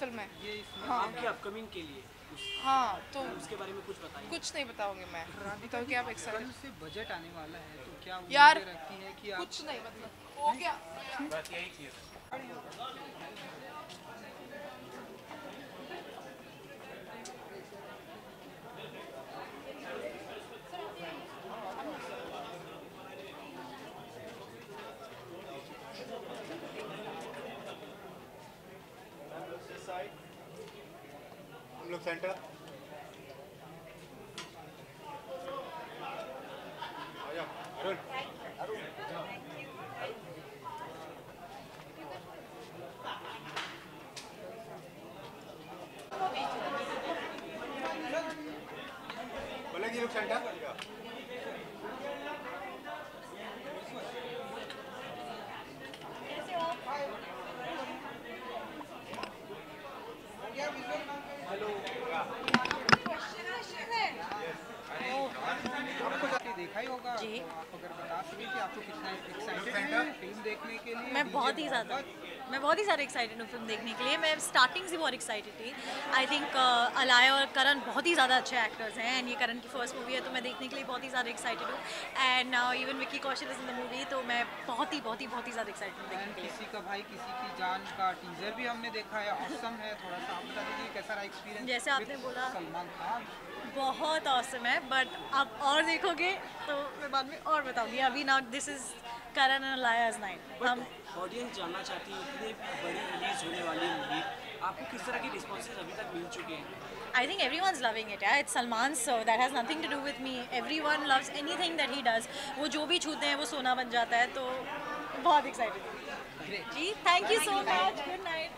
Film है। ये इसमें हाँ। आपकी अपकमिंग के लिए हाँ तो उसके बारे में कुछ बताइए। कुछ नहीं बताऊँगी मैं। बताओ कि आप एक एक्साइटेड से बजट आने वाला है तो क्या यार, रखती है कि आप कुछ नहीं मतलब हो गया हम यही सेंटर आ जाओ अरुण बोलेंगे लोग सेंटर देखा ही होगा जी। तो आप अगर बता सकें कि आपको कितना एक्साइटेड हैं फ़िल्म देखने के लिए मैं बहुत ही ज़्यादा। मैं बहुत ही ज़्यादा एक्साइटेड हूँ फ़िल्म देखने के लिए। मैं स्टार्टिंग से बहुत एक्साइटेड थी। आई थिंक अलाय और करण बहुत ही ज़्यादा अच्छे एक्टर्स हैं एंड ये करण की फ़र्स्ट मूवी है तो मैं देखने के लिए बहुत ही ज़्यादा एक्साइटेड हूँ। And even Vicky Kaushal is in the movie तो मैं बहुत ही बहुत ही बहुत ही ज़्यादा एक्साइटेड हूँ देखने के लिए। किसी का भाई किसी की जान का टीजर भी हमने देखा है। ऑसम है थोड़ा सा आप बता दीजिए कैसा रहा एक्सपीरियंस जैसे आपने बोला सलमान खान? बहुत औसम है बट आप और देखोगे तो मैं बाद में और बताऊँगी। अभी ना this is Karan and Alaya nine हम ऑडियंस जानना चाहती है इतनी बड़ी रिलीज़ होने वाली मूवी आपको किस तरह के रिस्पॉन्सेज अभी तक मिल चुके हैं I think everyone's loving it. Yeah, it's Salman, so that has nothing to do with me. Everyone loves anything that he does. वो जो भी छूते हैं वो सोना बन जाता है तो बहुत हूँ जी thank you so much good night